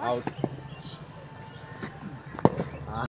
Out.